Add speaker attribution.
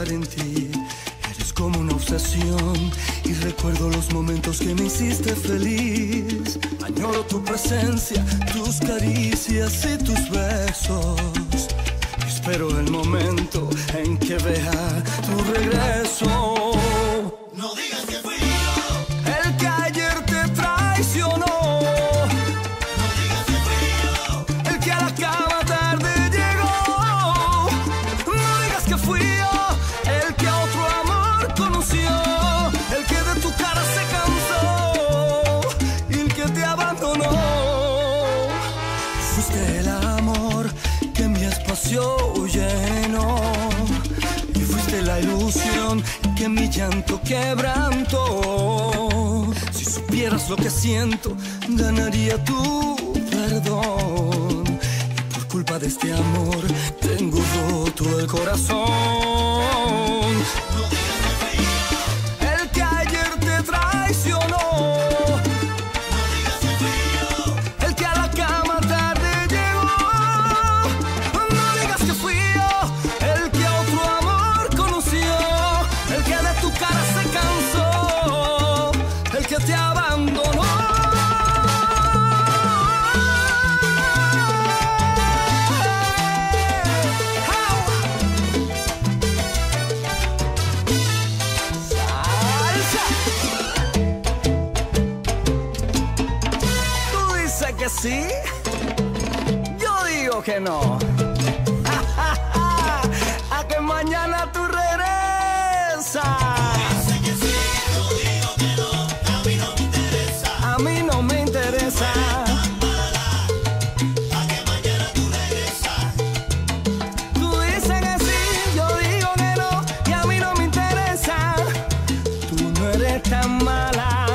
Speaker 1: en ti. Eres como una obsesión y recuerdo los momentos que me hiciste feliz. Añoro tu presencia, tus caricias y tus besos. Espero el momento en que vea tu regreso.
Speaker 2: que
Speaker 1: mi llanto quebranto. Si supieras lo que siento, ganaría tu perdón. Y por culpa de este amor, tengo roto el corazón.
Speaker 2: que sí? Yo
Speaker 1: digo que
Speaker 2: no. A que mañana tú
Speaker 1: regresas. Que sí, yo digo que no. A mí no me interesa. A mí no me interesa. A que mañana tú regresas. Tú dices que sí, yo digo que no. Y a mí no me interesa. Tú no eres tan mala.